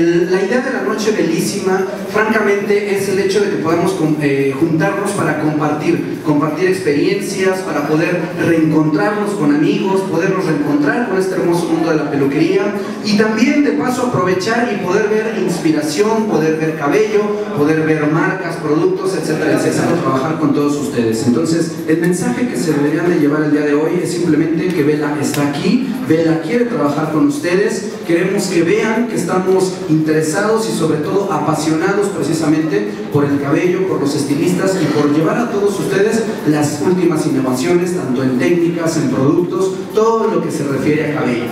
la idea de la noche bellísima, francamente, es el hecho de que podamos eh, juntarnos para compartir, compartir experiencias, para poder reencontrarnos con amigos, podernos reencontrar con este hermoso mundo de la peluquería y también de paso aprovechar y poder ver inspiración, poder ver cabello, poder ver marcas, productos, etcétera, etcétera, trabajar con todos ustedes. Entonces, el mensaje que se deberían de llevar el día de hoy es simplemente que Vela está aquí, Vela quiere trabajar con ustedes, queremos que vean que estamos interesados y sobre todo apasionados precisamente por el cabello, por los estilistas y por llevar a todos ustedes las últimas innovaciones, tanto en técnicas, en productos, todo lo que se refiere a cabello.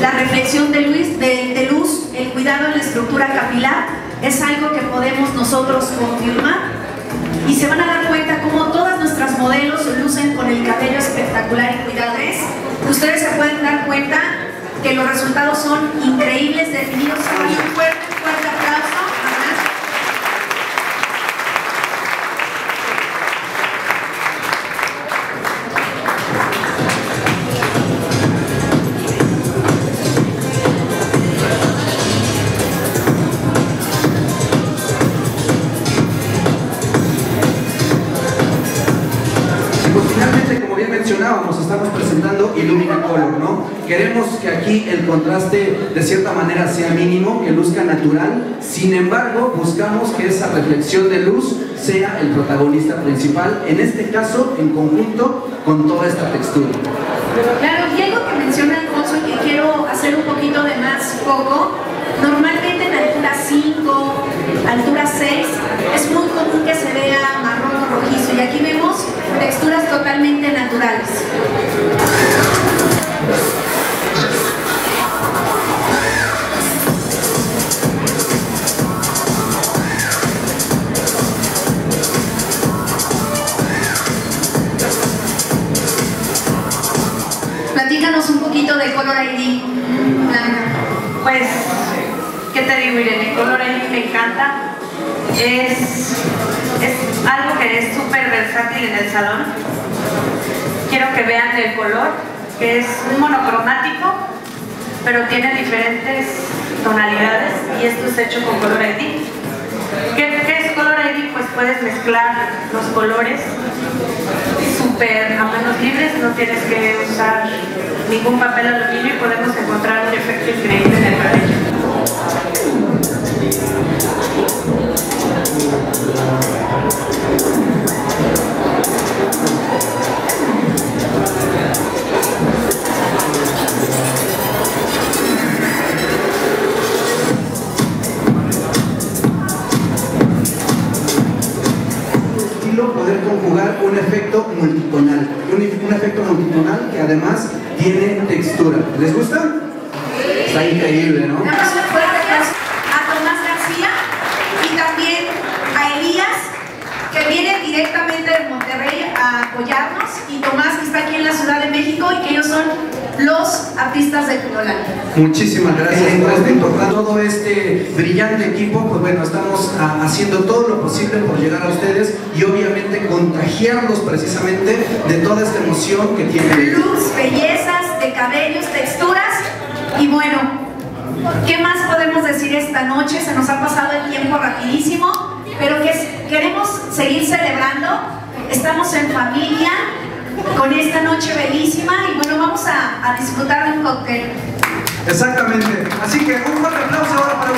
La reflexión de, luz, el cuidado en la estructura capilar, es algo que podemos nosotros confirmar y se van a dar cuenta cómo todas nuestras modelos lucen con el cabello espectacular y cuidado es. Ustedes se pueden dar cuenta que los resultados son increíbles, definidos. Un fuerte, estamos presentando Illumina Color, ¿no? Queremos que aquí el contraste de cierta manera sea mínimo, que luzca natural, sin embargo buscamos que esa reflexión de luz sea el protagonista principal, en este caso en conjunto con toda esta textura. Claro, y algo que menciona Alfonso y que quiero hacer un poquito de más foco, normalmente del color ID, Pues, ¿qué te digo Irene? Color ID me encanta. Es, es algo que es súper versátil en el salón. Quiero que vean el color, que es un monocromático, pero tiene diferentes tonalidades y esto es hecho con color ID. ¿Qué, es color ID? Pues puedes mezclar los colores súper libres, no tienes que usar ningún papel aluminio y podemos encontrar un efecto increíble en el cabello. poder conjugar un efecto multitonal, un, efecto multitonal que además tiene textura. ¿Les gusta? Está increíble, ¿no? A Tomás García y también a Elías, que viene directamente de Monterrey a apoyarnos, y Tomás que está aquí en la Ciudad de México y que ellos son los artistas de Culolandia. Muchísimas gracias por este todo este brillante equipo, pues bueno, estamos ah, haciendo todo lo posible por llegar a ustedes y obviamente contagiarlos precisamente de toda esta emoción que tiene. Luz, bellezas, de cabellos, texturas y bueno, ¿qué más podemos decir esta noche? Se nos ha pasado el tiempo rapidísimo, pero que queremos seguir celebrando, estamos en familia, con esta noche bellísima y bueno, vamos a, disfrutar de un cóctel. Exactamente. Así que un fuerte aplauso ahora para